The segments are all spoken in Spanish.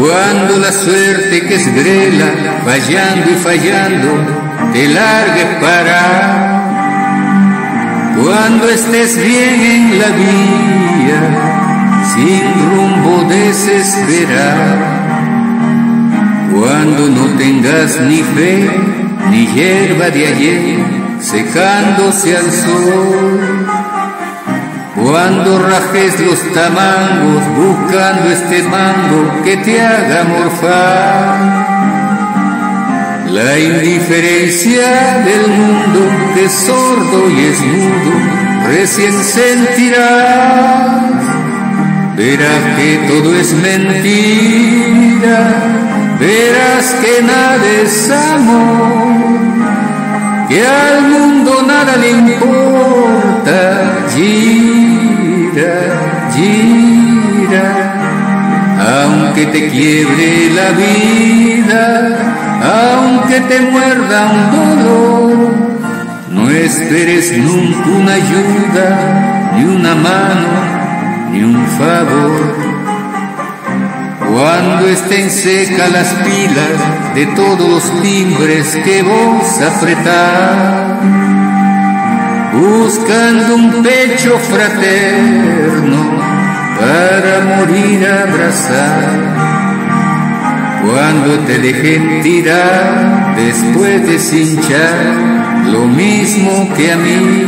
Cuando la suerte que es grela, fallando y fallando, te largue para. Cuando estés bien en la vía, sin rumbo desesperar. Cuando no tengas ni fe, ni hierba de ayer, secándose al sol. Cuando rajes los tamangos buscando este mango que te haga morfar. La indiferencia del mundo que es sordo y es mudo, recién sentirás. Verás que todo es mentira, verás que nada es amor, que al mundo nada le importa. Gira, aunque te quiebre la vida, aunque te muerda un dolor, no esperes nunca una ayuda, ni una mano, ni un favor. Cuando estén secas las pilas de todos los timbres que vos apretás, buscando un pecho fraterno para morir abrazar. Cuando te dejen tirar después de cinchar, lo mismo que a mí.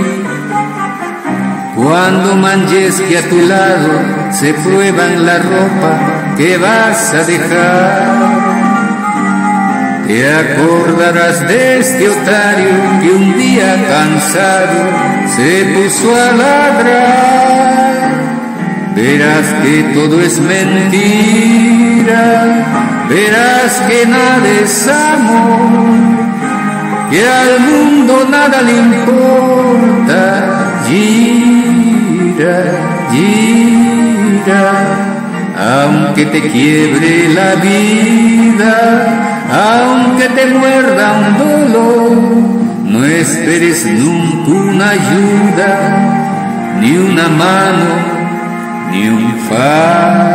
Cuando manches que a tu lado se prueban la ropa que vas a dejar. Te acordarás de este otario que un día cansado se puso a ladrar. Verás que todo es mentira, verás que nada es amor, que al mundo nada le importa. Gira, gira, aunque te quiebre la vida, te muerda un dolor, no esperes nunca una ayuda, ni una mano, ni un favor.